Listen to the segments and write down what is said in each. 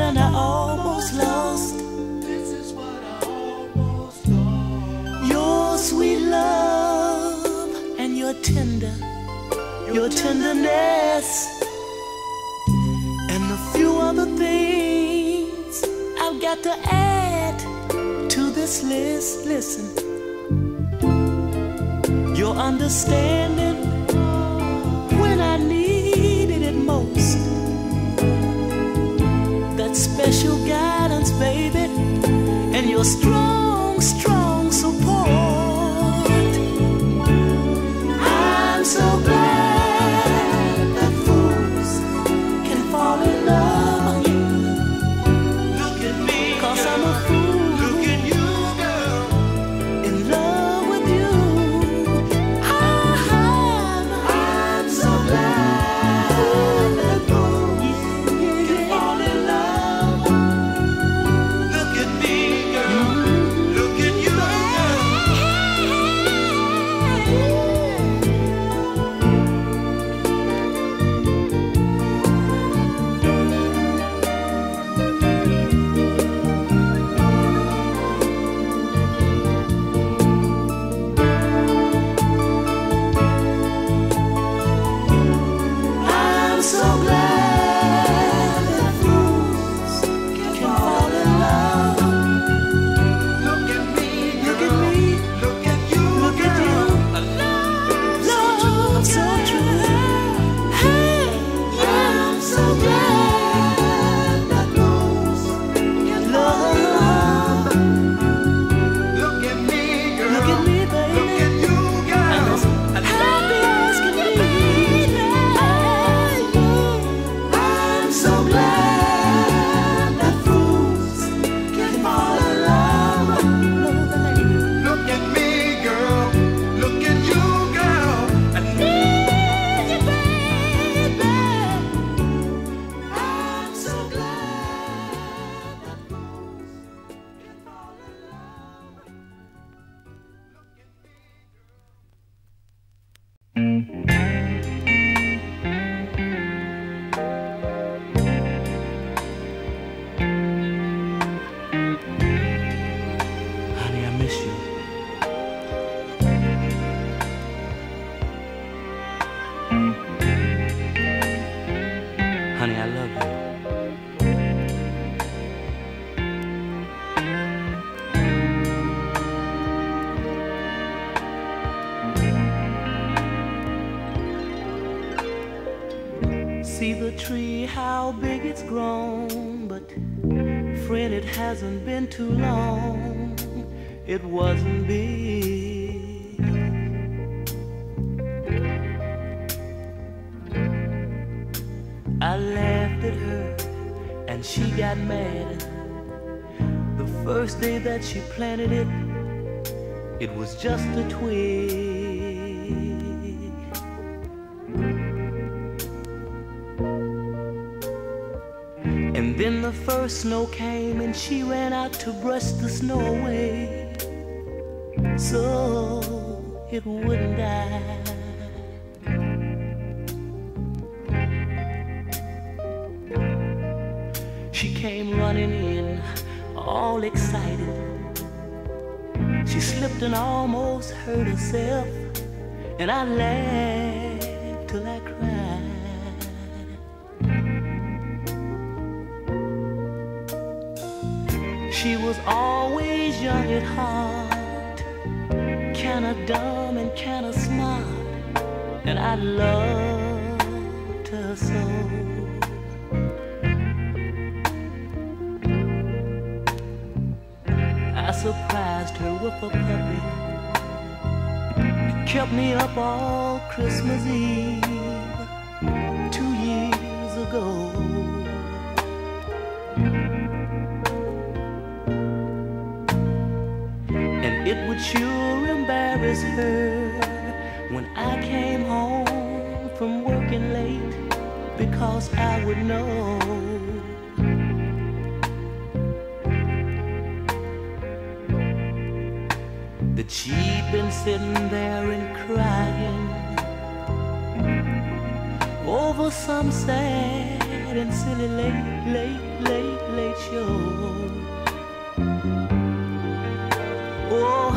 and I almost lost. This is what I almost lost. Your sweet love and your tender, your, your tenderness. tenderness, and a few other things I've got to add to this list. Listen, your understanding. you're strong. tree, how big it's grown, but friend, it hasn't been too long. It wasn't big. I laughed at her, and she got mad. The first day that she planted it, it was just a twig. First snow came and she ran out to brush the snow away so it wouldn't die. She came running in, all excited. She slipped and almost hurt herself, and I laughed was always young at heart, kinda dumb and kinda smart, and I loved her so. I surprised her with a puppy. Kept me up all Christmas Eve two years ago. Her when I came home from working late because I would know. that she'd been sitting there and crying over some sad and silly late, late, late, late show. Oh,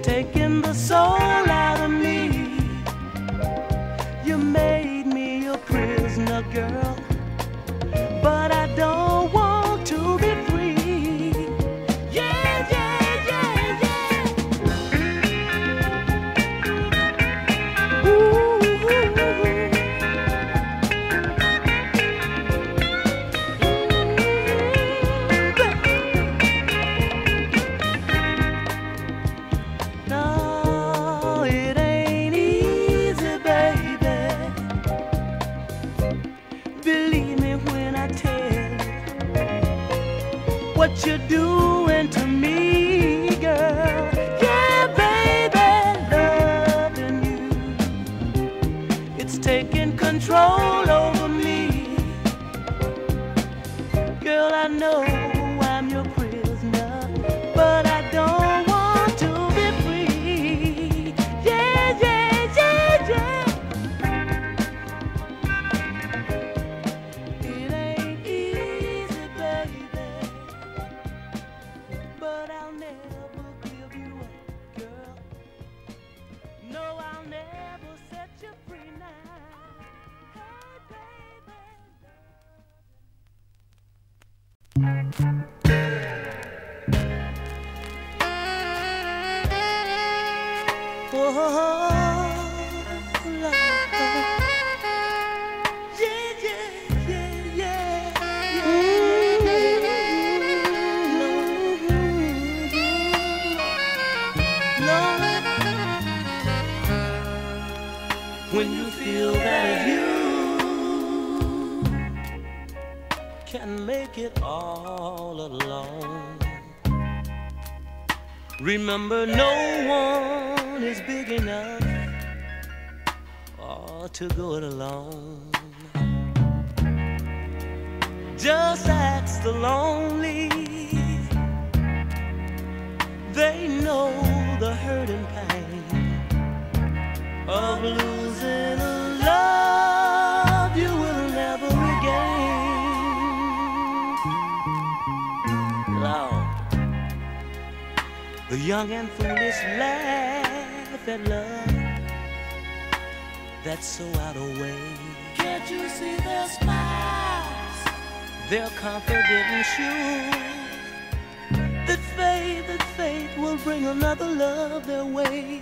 taking the soul. girl I know. can make it all alone. Remember, no one is big enough oh, to go it alone. Just ask the lonely, they know the hurt and pain of losing a love. young and foolish laugh at love that's so out of way. Can't you see their smiles? Their confident and sure that faith, that faith will bring another love their way.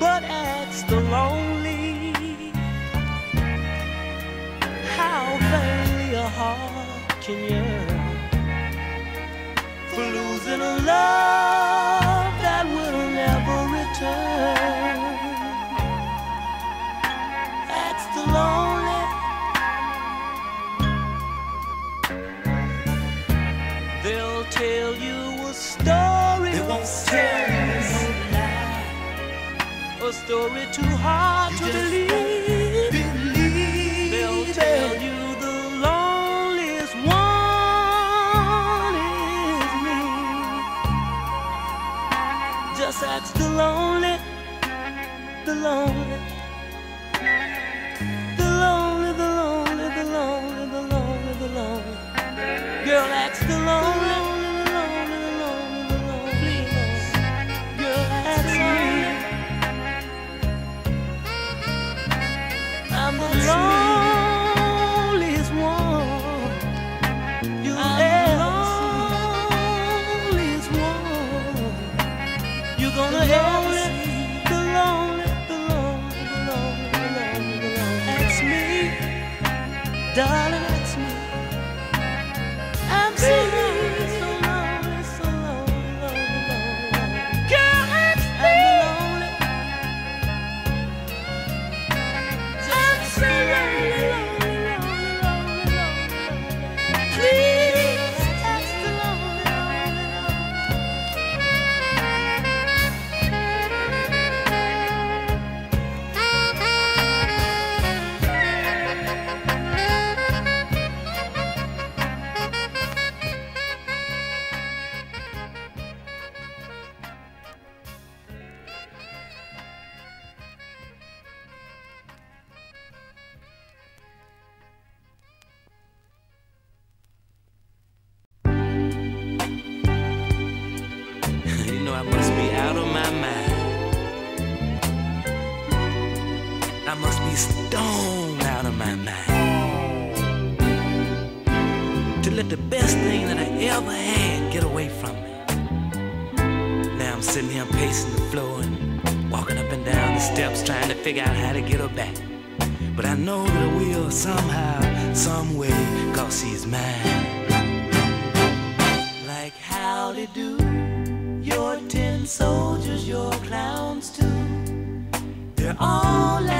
But ask the lonely how vainly a heart can yearn for in a love that will never return. That's the lonely. They'll tell you a story. They won't tell you a story too hard. alone. I must be stoned out of my mind to let the best thing that I ever had get away from me. Now I'm sitting here pacing the floor and walking up and down the steps trying to figure out how to get her back. But I know that I will somehow, some way, cause she's mine. all